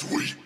flesh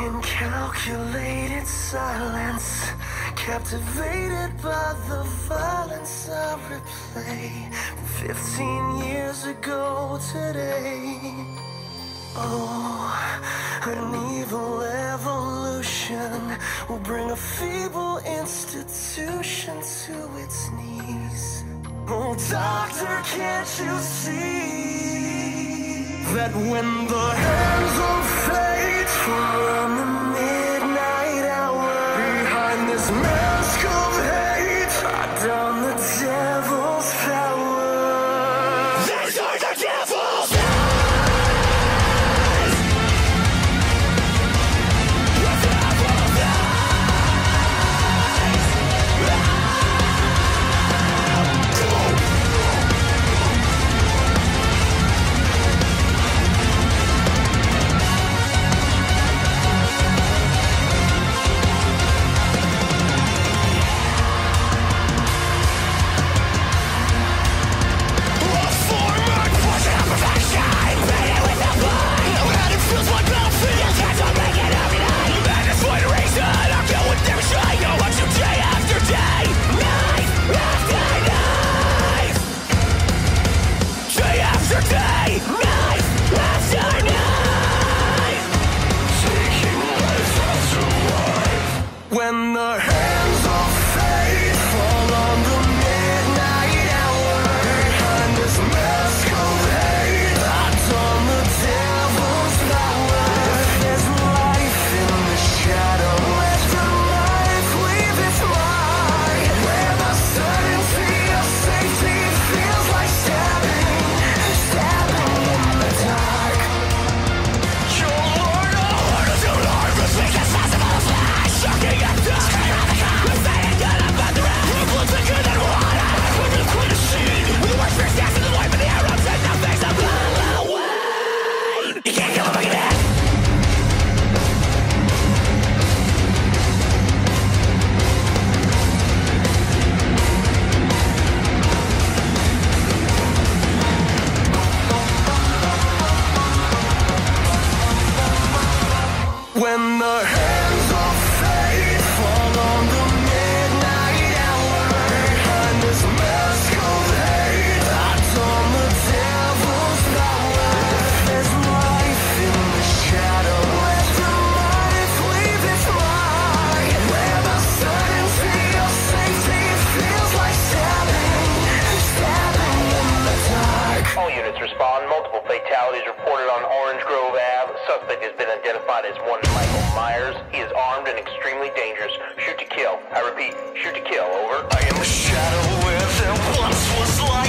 In calculated silence, captivated by the violence I replay. Fifteen years ago today. Oh, an evil evolution will bring a feeble institution to its knees. Oh, doctor, can't you see? that when the hands of fate run when the the dangerous. Shoot to kill. I repeat, shoot to kill. Over. I am the shadow where there once was light.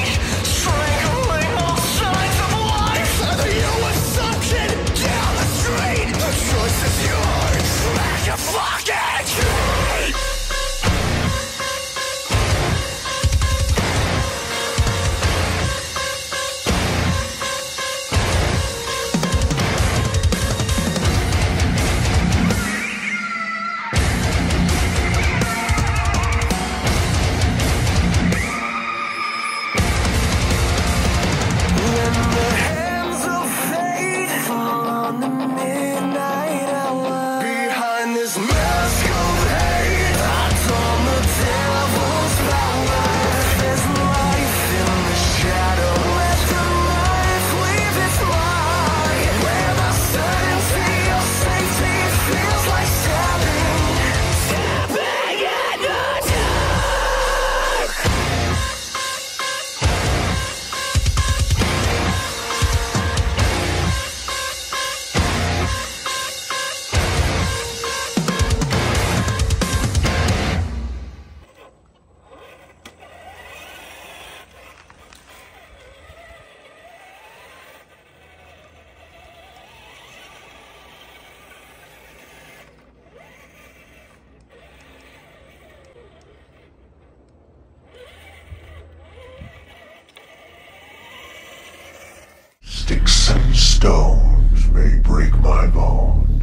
stones may break my bones,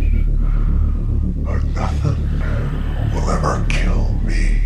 but nothing will ever kill me.